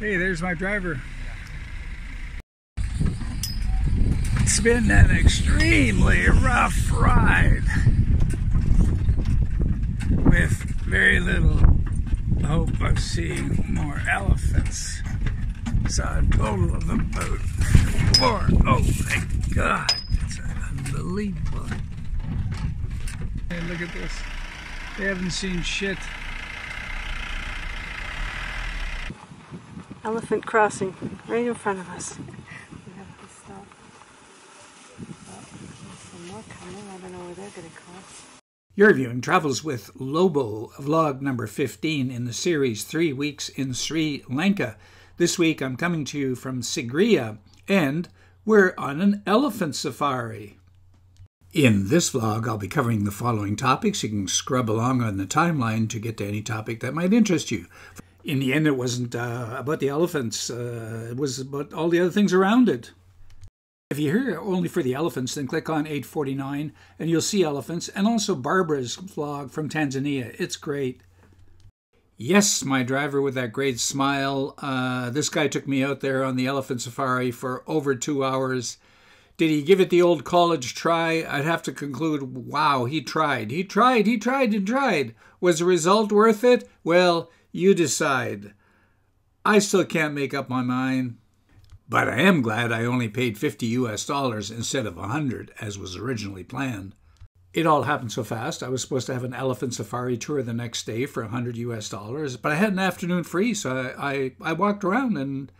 Hey, there's my driver. It's been an extremely rough ride with very little hope of seeing more elephants. Saw a total of about four. Oh my god, it's unbelievable. Hey, look at this. They haven't seen shit. Elephant crossing right in front of us. We have to stop. Oh, some more coming. I don't know where they're going to cross. You're viewing Travels with Lobo, vlog number 15 in the series Three Weeks in Sri Lanka. This week I'm coming to you from Sigiriya, and we're on an elephant safari. In this vlog, I'll be covering the following topics. You can scrub along on the timeline to get to any topic that might interest you in the end, it wasn't uh, about the elephants. Uh, it was about all the other things around it. If you're here only for the elephants, then click on 849 and you'll see elephants and also Barbara's vlog from Tanzania. It's great. Yes, my driver with that great smile. Uh, this guy took me out there on the elephant safari for over two hours. Did he give it the old college try? I'd have to conclude, wow, he tried. He tried, he tried, and tried. Was the result worth it? Well, you decide. I still can't make up my mind. But I am glad I only paid 50 US dollars instead of 100 as was originally planned. It all happened so fast. I was supposed to have an elephant safari tour the next day for 100 US dollars, but I had an afternoon free, so I, I, I walked around and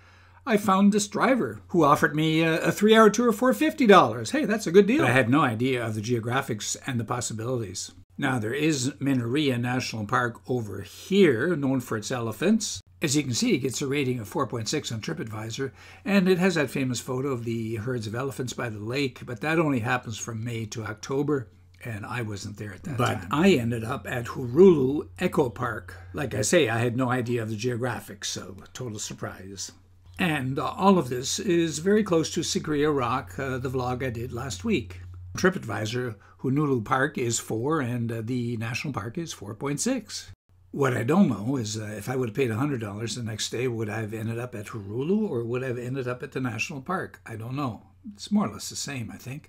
I found this driver who offered me a, a three hour tour for $50. Hey, that's a good deal. But I had no idea of the geographics and the possibilities. Now, there is Minneriya National Park over here, known for its elephants. As you can see, it gets a rating of 4.6 on TripAdvisor, and it has that famous photo of the herds of elephants by the lake, but that only happens from May to October, and I wasn't there at that but time. But I ended up at Hurulu Eco Park. Like I say, I had no idea of the geographics, so total surprise. And uh, all of this is very close to Sigiriya Rock, uh, the vlog I did last week. TripAdvisor, Hurulu Park is 4 and uh, the national park is 4.6. What I don't know is uh, if I would have paid $100 the next day, would I have ended up at Hurulu or would I have ended up at the national park? I don't know. It's more or less the same, I think.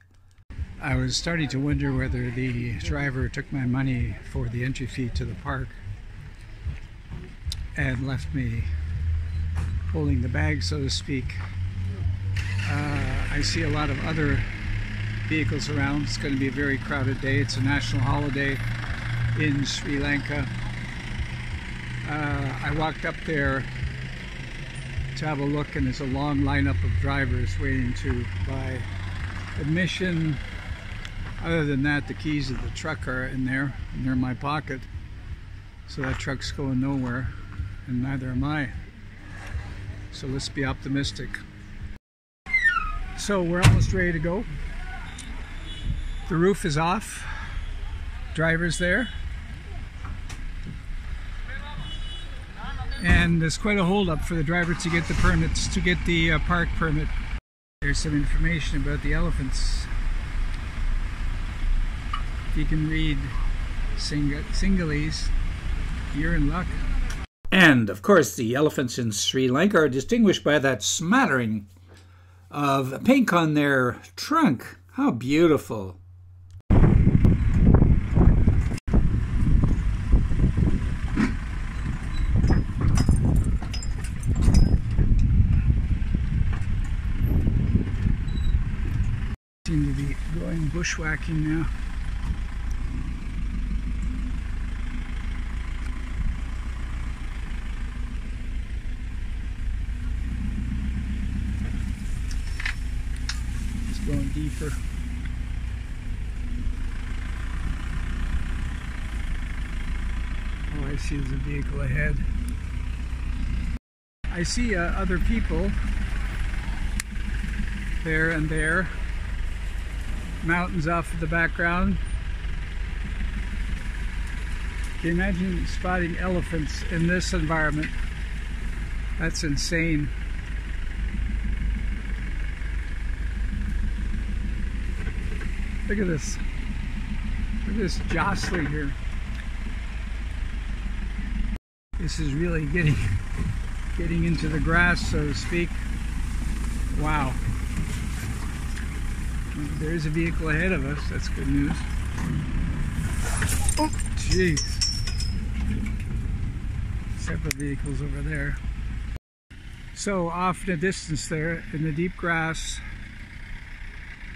I was starting to wonder whether the driver took my money for the entry fee to the park and left me holding the bag, so to speak. Uh, I see a lot of other vehicles around. It's going to be a very crowded day. It's a national holiday in Sri Lanka. Uh, I walked up there to have a look and there's a long lineup of drivers waiting to buy admission. Other than that, the keys of the truck are in there and they're in my pocket. So that truck's going nowhere and neither am I. So let's be optimistic. So we're almost ready to go. The roof is off. Driver's there. And there's quite a holdup for the driver to get the permits, to get the uh, park permit. There's some information about the elephants. If you can read Sing Sinhalese, you're in luck. And of course, the elephants in Sri Lanka are distinguished by that smattering of pink on their trunk. How beautiful! Bushwhacking now. It's going deeper. Oh, I see there's a vehicle ahead. I see uh, other people there and there mountains off of the background. Can you imagine spotting elephants in this environment? That's insane. Look at this. Look at this jostling here. This is really getting getting into the grass, so to speak. Wow. There's a vehicle ahead of us. That's good news. Oh, jeez. Separate vehicles over there. So off in the distance there, in the deep grass,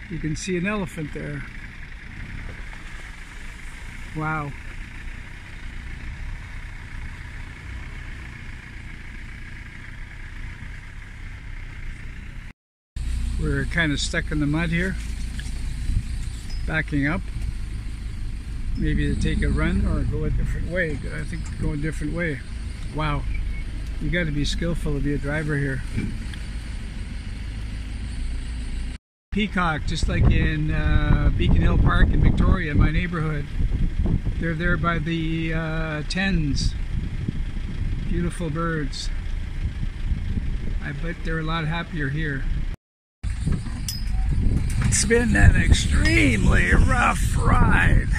you can see an elephant there. Wow. We're kind of stuck in the mud here, backing up. Maybe to take a run or go a different way. I think go a different way. Wow. You got to be skillful to be a driver here. Peacock, just like in uh, Beacon Hill Park in Victoria, my neighborhood. They're there by the uh, tens. Beautiful birds. I bet they're a lot happier here. It's been an extremely rough ride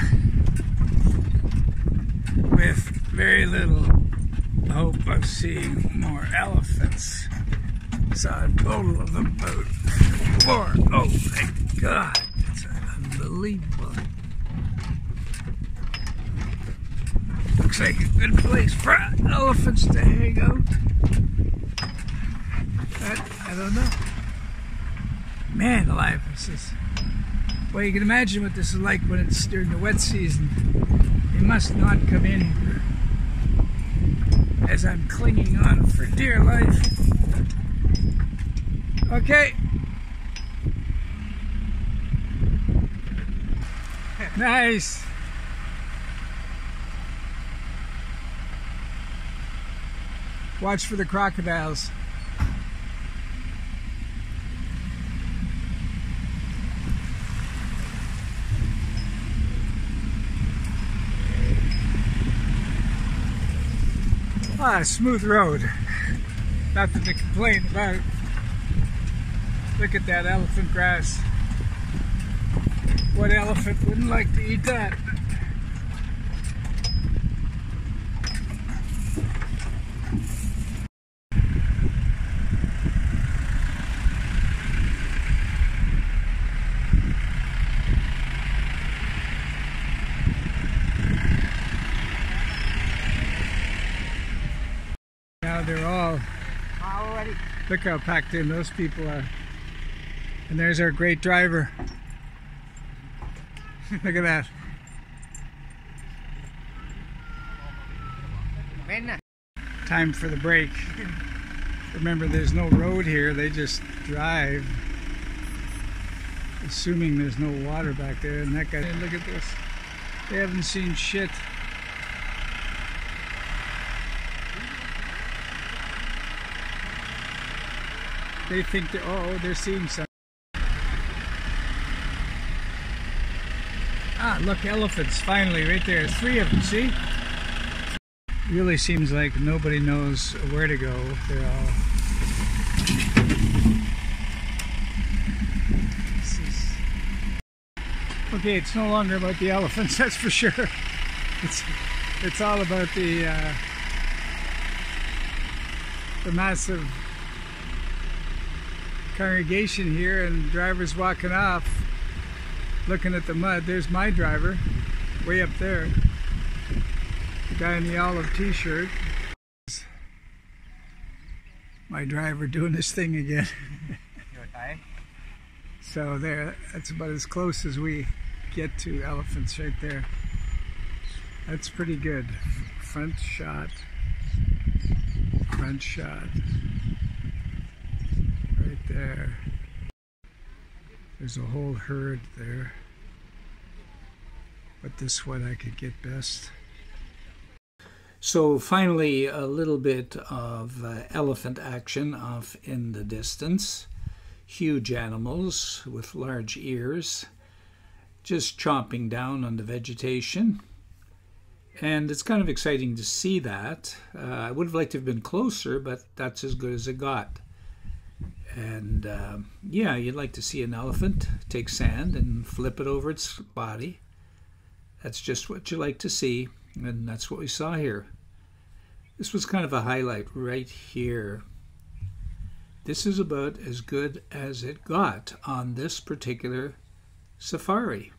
with very little hope of seeing more elephants. Saw a total of about four. Oh my god, it's unbelievable. Looks like a good place for elephants to hang out. But I don't know. Man alive, this is. Well, you can imagine what this is like when it's during the wet season. You must not come in here. As I'm clinging on for dear life. Okay. Nice. Watch for the crocodiles. Ah, smooth road. Nothing to complain about. Look at that elephant grass. What elephant wouldn't like to eat that? Now they're all, look how packed in those people are. And there's our great driver. look at that. Time for the break. Remember, there's no road here, they just drive. Assuming there's no water back there. And that guy, look at this. They haven't seen shit. They think that, oh, they're seeing something. Ah, look, elephants, finally, right there. Three of them, see? Really seems like nobody knows where to go. They're all. Okay, it's no longer about the elephants, that's for sure. It's, it's all about the, uh, the massive congregation here and drivers walking off looking at the mud. There's my driver way up there. The guy in the olive t-shirt. My driver doing this thing again. so there, that's about as close as we get to elephants right there. That's pretty good. Front shot. Front shot there. There's a whole herd there. But this one I could get best. So finally, a little bit of uh, elephant action off in the distance. Huge animals with large ears, just chomping down on the vegetation. And it's kind of exciting to see that. Uh, I would have liked to have been closer, but that's as good as it got. And uh, yeah, you'd like to see an elephant take sand and flip it over its body. That's just what you like to see, and that's what we saw here. This was kind of a highlight right here. This is about as good as it got on this particular safari.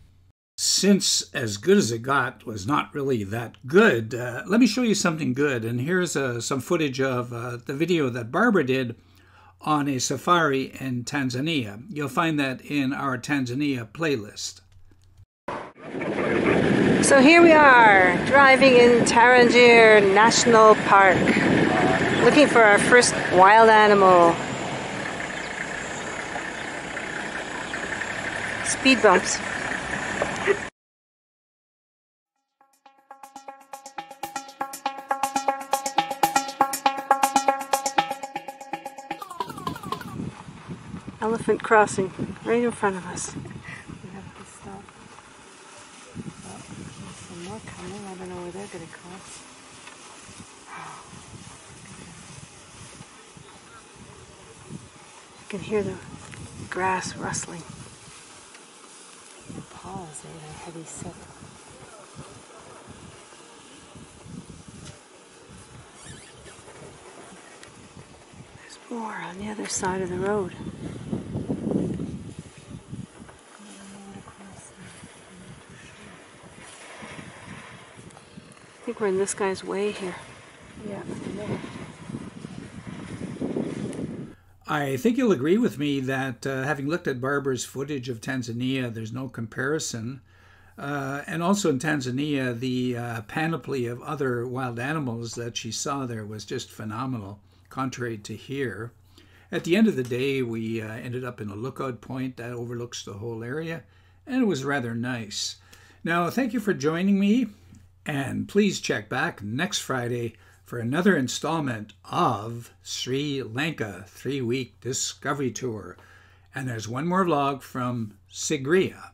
Since as good as it got was not really that good, uh, let me show you something good. And here's uh, some footage of uh, the video that Barbara did on a safari in Tanzania. You'll find that in our Tanzania playlist. So here we are, driving in Tarangire National Park, looking for our first wild animal. Speed bumps. Elephant crossing right in front of us. We have to stop. Oh, there's some more coming. I don't know where they're going to cross. You can hear the grass rustling. The paws made a heavy. There's more on the other side of the road. I think we're in this guy's way here. Yeah. I think you'll agree with me that uh, having looked at Barbara's footage of Tanzania, there's no comparison. Uh, and also in Tanzania, the uh, panoply of other wild animals that she saw there was just phenomenal, contrary to here. At the end of the day, we uh, ended up in a lookout point that overlooks the whole area, and it was rather nice. Now, thank you for joining me. And please check back next Friday for another installment of Sri Lanka three week discovery tour. And there's one more vlog from Sigiriya.